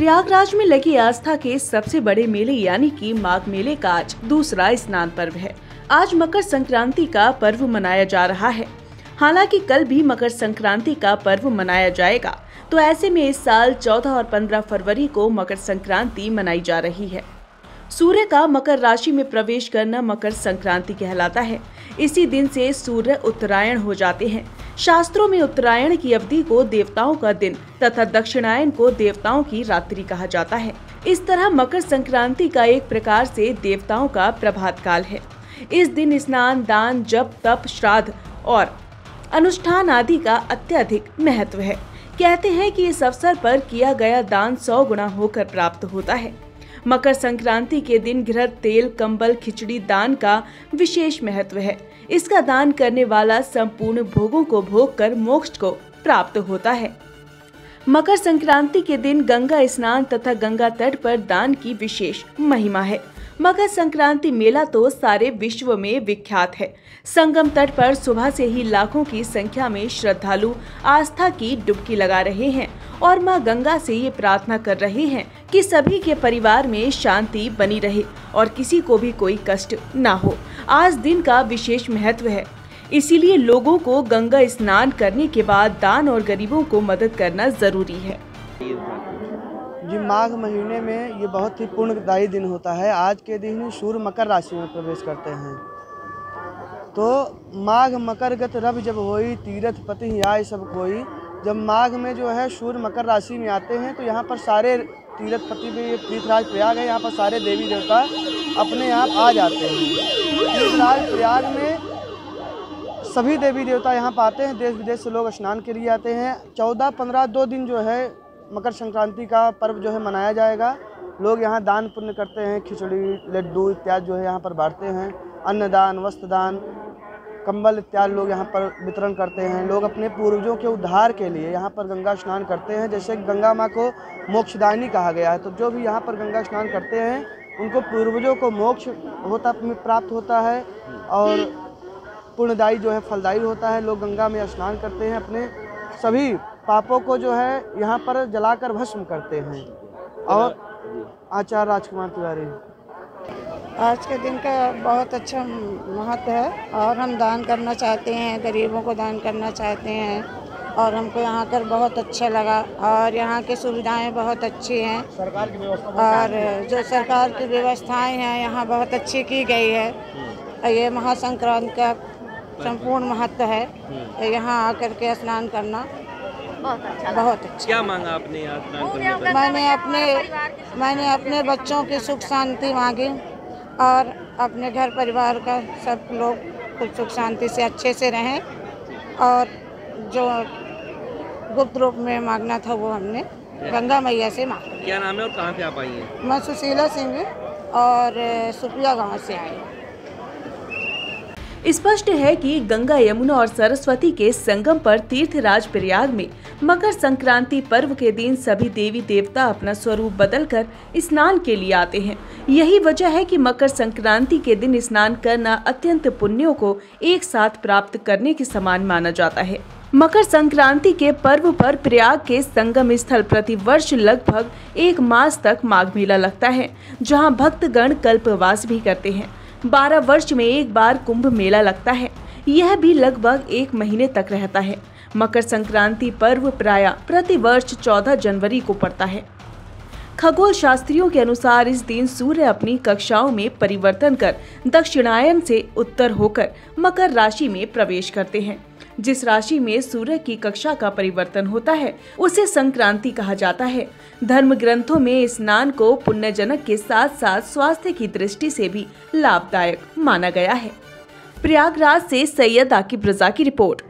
प्रयागराज में लगी आस्था के सबसे बड़े मेले यानी कि माघ मेले का आज दूसरा स्नान पर्व है। आज मकर संक्रांति का पर्व मनाया जा रहा है। हालाँकि कल भी मकर संक्रांति का पर्व मनाया जाएगा तो ऐसे में इस साल 14 और 15 फरवरी को मकर संक्रांति मनाई जा रही है। सूर्य का मकर राशि में प्रवेश करना मकर संक्रांति कहलाता है। इसी दिन से सूर्य उत्तरायण हो जाते हैं। शास्त्रों में उत्तरायण की अवधि को देवताओं का दिन तथा दक्षिणायन को देवताओं की रात्रि कहा जाता है। इस तरह मकर संक्रांति का एक प्रकार से देवताओं का प्रभात काल है। इस दिन स्नान, दान, जप, तप, श्राद्ध और अनुष्ठान आदि का अत्यधिक महत्व है। कहते हैं कि इस अवसर पर किया गया दान सौ गुना होकर प्राप्त होता है। मकर संक्रांति के दिन गृह तेल, कंबल, खिचड़ी, दान का विशेष महत्व है। इसका दान करने वाला संपूर्ण भोगों को भोग कर मोक्ष को प्राप्त होता है। मकर संक्रांति के दिन गंगा स्नान तथा गंगा तट पर दान की विशेष महिमा है। मकर संक्रांति मेला तो सारे विश्व में विख्यात है। संगम तट पर सुबह से ही लाखों की संख्या में श्रद्धालु आस्था की डुबकी लगा रहे हैं और माँ गंगा से ये प्रार्थना कर रहे हैं कि सभी के परिवार में शांति बनी रहे और किसी को भी कोई कष्ट न हो। आज दिन का विशेष महत्व है। इसीलिए लोगों को गंगा स्नान करने के बाद दान और गरीबों को मदद करना ज़रूरी है। जी, माघ महीने में ये बहुत ही पुण्यदायी दिन होता है। आज के दिन सूर्य मकर राशि में प्रवेश करते हैं। तो माघ मकर गत रवि जब होई, तीरथ पति आय सब कोई। जब माघ में जो है सूर्य मकर राशि में आते हैं तो यहाँ पर सारे तीरथ पति भी ये तीर्थराज प्रयाग है, यहाँ पर सारे देवी देवता अपने यहाँ आ जाते हैं। तीर्थराज प्रयाग में सभी देवी देवता यहाँ पर आते हैं देश विदेश से लोग स्नान के लिए आते हैं। चौदह पंद्रह दो दिन जो है मकर संक्रांति का पर्व जो है मनाया जाएगा। लोग यहाँ दान पुण्य करते हैं, खिचड़ी, लड्डू इत्यादि जो है यहाँ पर बांटते हैं। अन्नदान, वस्त्रदान, कंबल इत्यादि लोग यहाँ पर वितरण करते हैं। लोग अपने पूर्वजों के उद्धार के लिए यहाँ पर गंगा स्नान करते हैं। जैसे गंगा माँ को मोक्षदायिनी कहा गया है तो जो भी यहाँ पर गंगा स्नान करते हैं, उनको पूर्वजों को मोक्ष होता, प्राप्त होता है और पुण्यदायी जो है फलदायी होता है। लोग गंगा में स्नान करते हैं। अपने सभी पापों को जो है यहाँ पर जलाकर भस्म करते हैं। और आचार्य राजकुमार तिवारी। आज के दिन का बहुत अच्छा महत्व है और हम दान करना चाहते हैं गरीबों को दान करना चाहते हैं और हमको यहाँ कर बहुत अच्छा लगा और यहाँ की सुविधाएँ बहुत अच्छी हैं। सरकार की व्यवस्था और जो सरकार की व्यवस्थाएँ हैं यहाँ बहुत अच्छी की गई है। ये महासंक्रांत का संपूर्ण महत्व है यहाँ आकर के स्नान करना। बहुत अच्छा बहुत अच्छा। क्या मांगा आपने मैंने अपने मैंने अपने बच्चों की सुख शांति मांगी और अपने घर परिवार का सब लोग कुछ सुख शांति से अच्छे से रहें और जो गुप्त रूप में मांगना था वो हमने गंगा मैया से मांगा। क्या नाम है और कहाँ से आप आई हैं? मैं सुशीला सिंह और सुपिया गाँव से आई हूँ। स्पष्ट है कि गंगा यमुना और सरस्वती के संगम पर तीर्थराज प्रयाग में मकर संक्रांति पर्व के दिन सभी देवी देवता अपना स्वरूप बदलकर स्नान के लिए आते हैं। यही वजह है कि मकर संक्रांति के दिन स्नान करना अत्यंत पुण्यों को एक साथ प्राप्त करने के समान माना जाता है। मकर संक्रांति के पर्व पर प्रयाग के संगम स्थल प्रति वर्ष लगभग एक मास तक माघ मेला लगता है, जहाँ भक्तगण कल्पवास भी करते हैं। बारह वर्ष में एक बार कुंभ मेला लगता है। यह भी लगभग एक महीने तक रहता है। मकर संक्रांति पर्व प्राय प्रति वर्ष 14 जनवरी को पड़ता है। खगोल शास्त्रियों के अनुसार इस दिन सूर्य अपनी कक्षाओं में परिवर्तन कर दक्षिणायन से उत्तर होकर मकर राशि में प्रवेश करते हैं। जिस राशि में सूर्य की कक्षा का परिवर्तन होता है, उसे संक्रांति कहा जाता है। धर्म ग्रंथों में स्नान को पुण्यजनक के साथ साथ स्वास्थ्य की दृष्टि से भी लाभदायक माना गया है। प्रयागराज से सैयद आकिब रजा की रिपोर्ट।